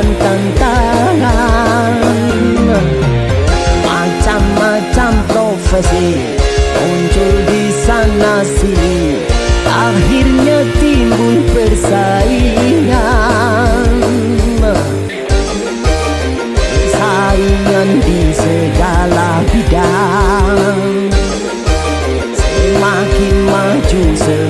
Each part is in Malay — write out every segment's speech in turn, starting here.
dan tantangan Macam-macam profesi Muncul di sana sini. Akhirnya timbul persaingan. Persaingan di segala bidang. Semakin maju semakin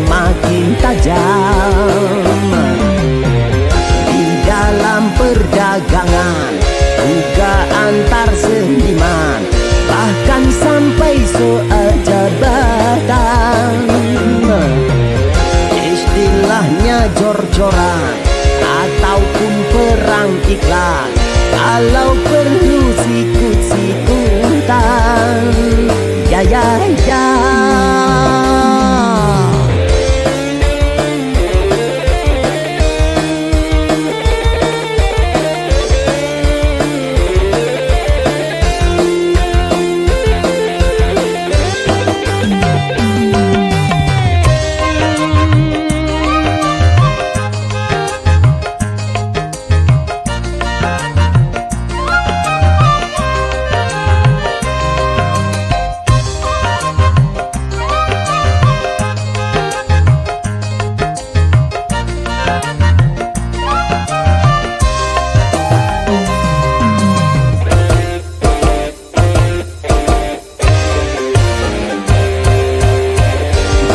jor-joran. Ataupun perang iklan Kalau perlu sikut-sikutan. Ya ya ya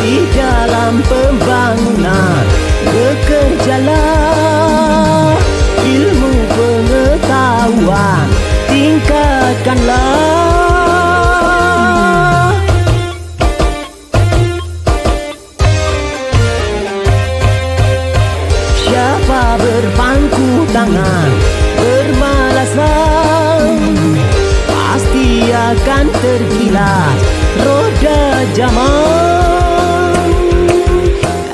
di dalam pembangunan bekerjalah. Ilmu pengetahuan tingkatkanlah berpangku tangan bermalasan pasti akan tergilas roda zaman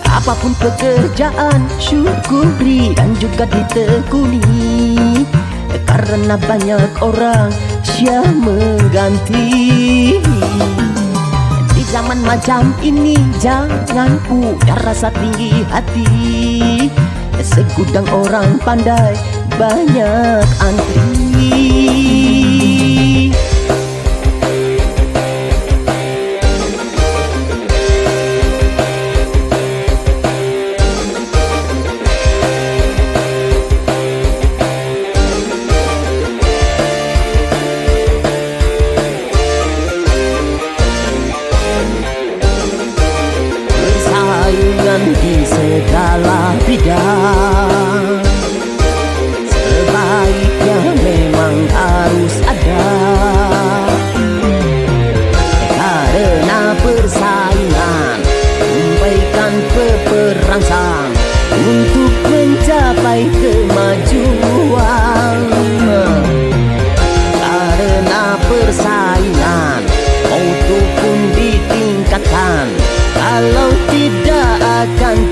apapun pekerjaan syukuri dan juga ditekuni. Karena banyak orang siap mengganti. Di zaman macam ini jangan punya rasa tinggi hati segudang orang pandai. Banyak antri Kalau tidak akan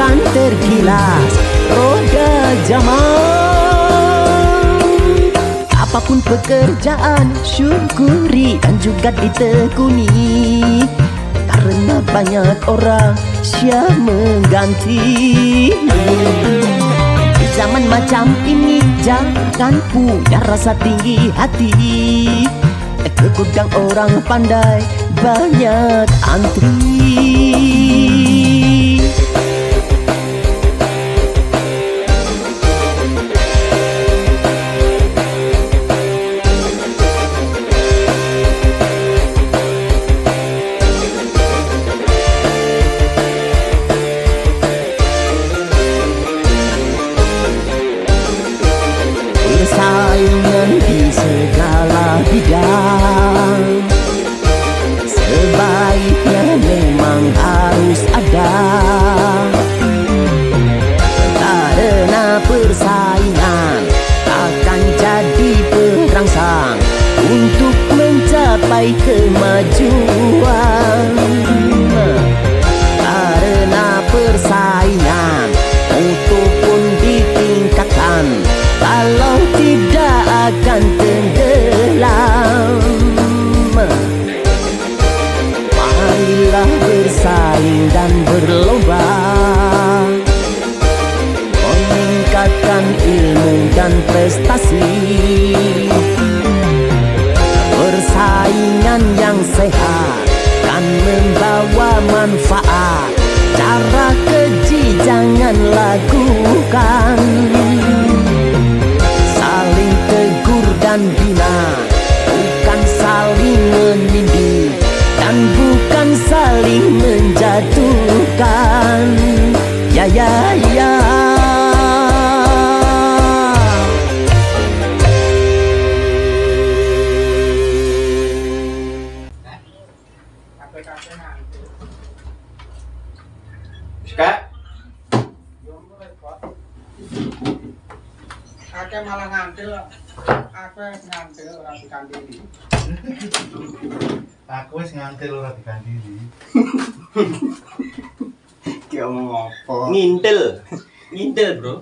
berkilas roda zaman Apapun pekerjaan syukuri dan juga ditekuni. Karena banyak orang siap mengganti. Di zaman macam ini jangan punya rasa tinggi hati. Ke gudang orang pandai banyak antri fun, fun. Akeh malah ngantil. Akeh ngantil ora dikandili. Aku wis ngantil ora dikandiri. ki omong apa? Ngintil. Ngintil, Bro.